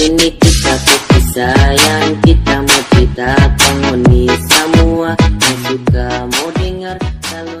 Ini kita kisah yang kita mau cerita Penghuni semua. Yang suka mau dengar Kalau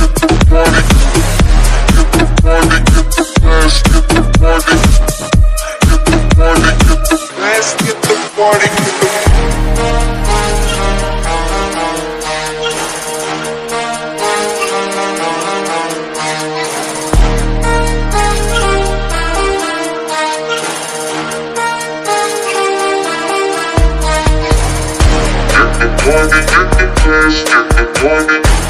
Get the party. Get the party, get the party.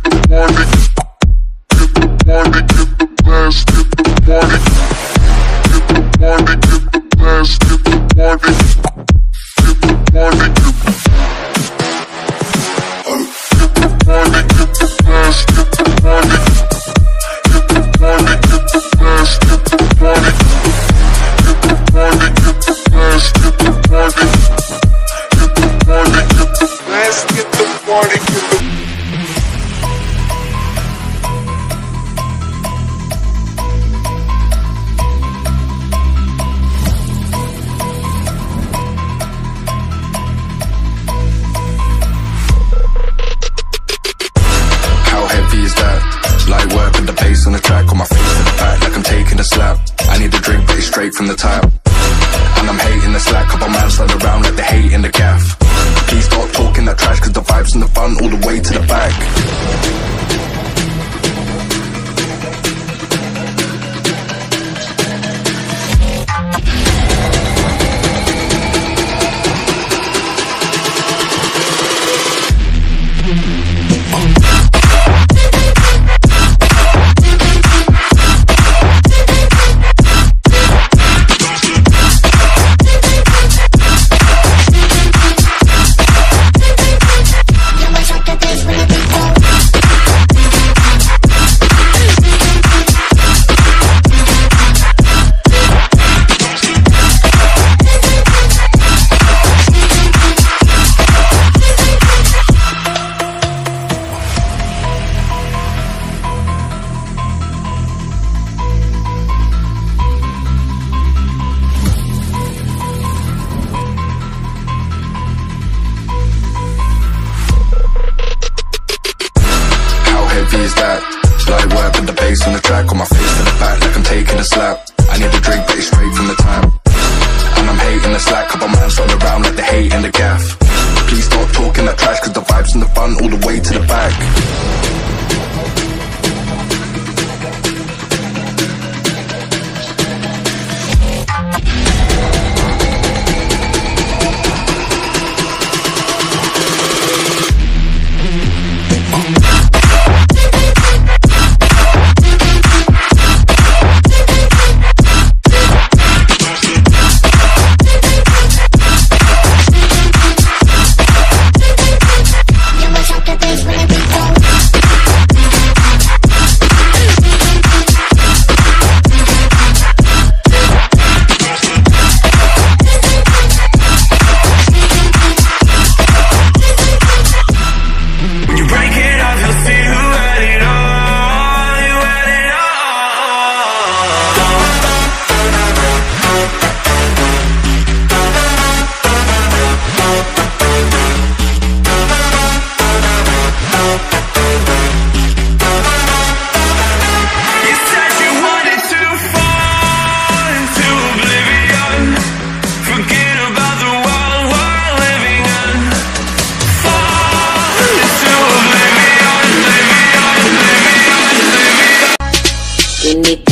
party, the bass on the track, on my face to the back, like I'm taking a slap. I need a drink, but it's straight from the tap. And I'm hating the slack, couple man stand around like they hate on the track, on my face to the back, like I'm taking a slap. I need a drink, but it's straight from the tap. And I'm hating the slack, couple on the around like the hate and the gaff. Please stop talking that trash, cause the vibes in the front all the way to the back. Give me